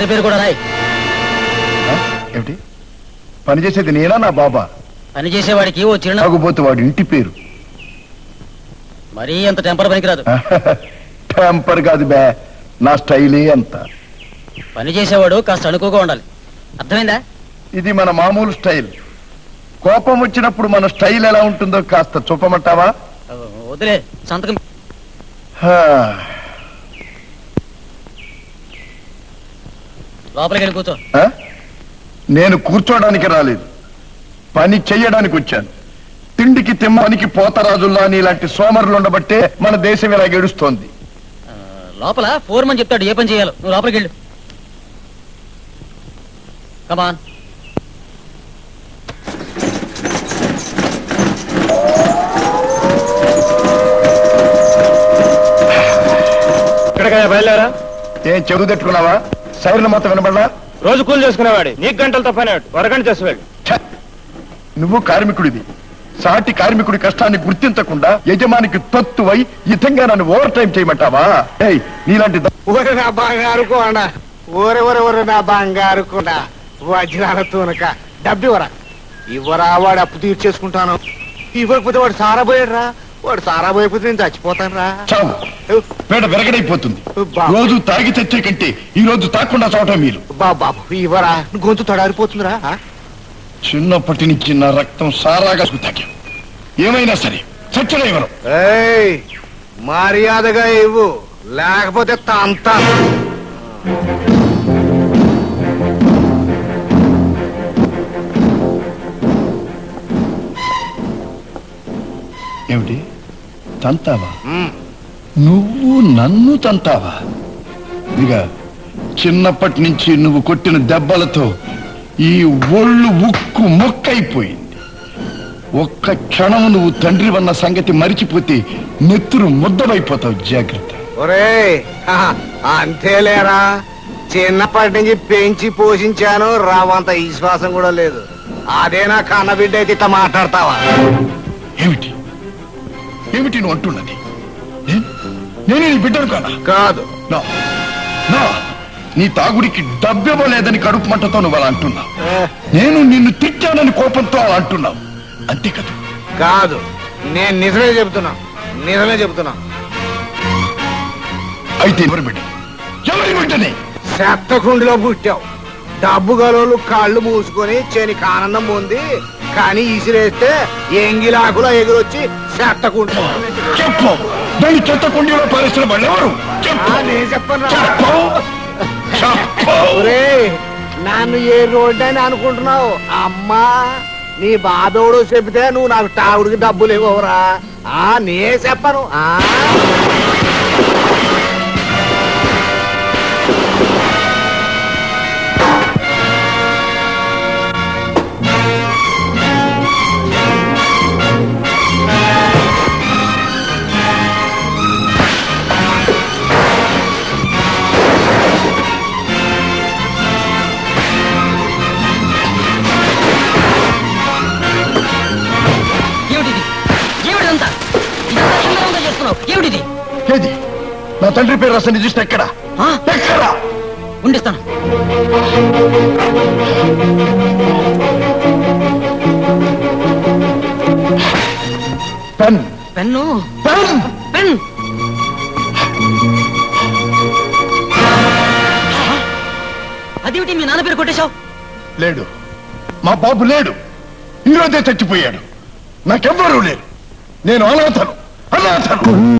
తండ్రి పేరు కూడా రాయి? ఏమిటి? పని చేసేది నేనా నా బాబా? పని చేసేవాడికి ఓ చిరునామా తాగుబోతు వాడి ఇంటి పేరు. మరీ అంత టెంపర్ పనికిరాదు. టెంపర్ కాదు బే నా స్టైలే అంత. పని చేసేవాడు కాస్త అణుకుగా ఉండాలి. అర్థమైందా? ఇది మన మామూలు స్టైల్. కోపం వచ్చినప్పుడు మన స్టైల్ ఎలా ఉంటుందో కాస్త చూపమంటావా? వదిలే సంతకం. లోపలికి కూర్చో. ఆ? నేను కూర్చోడానికి రాలేదు. పని చెయ్యడానికి వచ్చాను. తిండికి తిమ్మనికి పోతరాజుల్లా అని ఇలాంటి సోమరులు ఉండబట్టే మన దేశం ఇలా గెడుస్తోంది లోపల ఫోర్మన్ చెప్తాడు ఏ పని చేయాలో. నువ్వు లోపలికి వెళ్ళు. కమాన్ ఇక్కడికైనా బయలుదేరా? ఏం చెడు తట్టుకున్నావా? సైరన్ మొత్తం వినబడలా? రోజు కూలి చేసుకునేవాడి. నీకు గంటలతో పని వాడు వరగంట చేసి వెళ్ళు ఛ! నువ్వు కార్మికుడివి. సాటి కార్మికుడి కష్టాన్ని గుర్తించకుండా యజమానికి తత్తువై ఇతంగా నన్ను ఓవర్ టైం చేయమంటావా? ఏయ్ నీలాంటి ఊరే నా బంగారు కోండ ఊరే ఊరే ఊరే నా బంగారు కొండ వజ్రాల తూనక. డబ్బు ఇవ్వరా ఇవ్వరా వాడు అప్పు తీర్చేసుకుంటాను. ఇవ్వకపోతే వాడు సారా పోయాడురా వాడు సారా నేను చచ్చిపోతాను రా చావు పేడ విరగడైపోతుంది. బా. రోజు తాగి తెచ్చే కంటే ఈ రోజు తాకుండా చావటం మీరు బాబు బాబు ఇవ్వరా. గొంతు తడారిపోతుందిరా ఆ? చిన్నప్పటి నుంచి నా రక్తం సారాగా తాగాం ఏమైనా సరే చచ్చడం ఇవ్వను ఏయ్ మర్యాదగా ఇవ్వు. లేకపోతే తంతా. ఏమిటి? తంతావా? నువ్వు నన్ను తంతావా? ఇదిగా చిన్నప్పటి నుంచి నువ్వు కొట్టిన దెబ్బలతో ఈ ఒళ్ళు ఉక్కు మొక్కైపోయింది. ఒక్క క్షణం నువ్వు తండ్రి వన్న సంగతి మరిచిపోతే నెత్తురు ముద్దమైపోతావు జాగ్రత్త. అంతేలేరా? చిన్నప్పటి నుంచి పెంచి పోషించాను రావంత విశ్వాసం కూడా లేదు. అదే నా కన్నబిడ్డ అయితే ఇట్లా మాట్లాడతావా? ఏమిటి? ఏమిటి నువ్వు అంటున్నది? నేనే నీ బిడ్డను కానా? కాదు. నా నా నీ తాగుడికి డబ్బివ్వలేదని కడుపు మంటతో నువ్వు అలా అంటున్నావు. ఏ, నేను నిన్ను తిట్టానని కోపంతో అలా అంటున్నావు. అంతే కదా? కాదు. నేను నిజమే చెబుతున్నా. నిజమే చెబుతున్నా. అయితే ఎవరి బిడ్డ? ఎవరి బిడ్డని? చెత్తకుండిలో పుట్టావు. డబ్బు గలోలు కాళ్ళు మూసుకొని చెనికి ఆనందం పొంది కానీ ఇసిరేస్తే ఎంగిలాకులో ఎగురొచ్చి చెత్తకుండి చెప్పు. దాన్ని చెత్త కుండీలో పారేసిన వాళ్ళు ఎవరు? చెప్పు. నేను చెప్పను. చెప్పు. చెప్పు. నన్ను ఏ రోడ్డు అని అనుకుంటున్నావు? అమ్మా నీ బాధోడు చెబితే నువ్వు నాకు తాగుడికి డబ్బులు ఇవ్వవురా. ఆ నే చెప్పను. ఆ. చేస్తున్నావు? ఏమిటిది? ఏది? నా తండ్రి పేరు రాసిన రిజిస్టర్ ఎక్కడ? ఎక్కడ? ఉండిస్తాను. పెన్. పెన్ను? పెన్. పెన్. అదేమిటి మీ నాన్న పేరు కొట్టేశావు? లేడు. మా బాబు లేడు. ఈ రోజే చచ్చిపోయాడు. నాకెవ్వరూ లేరు. నేను అనాథను. అనాథను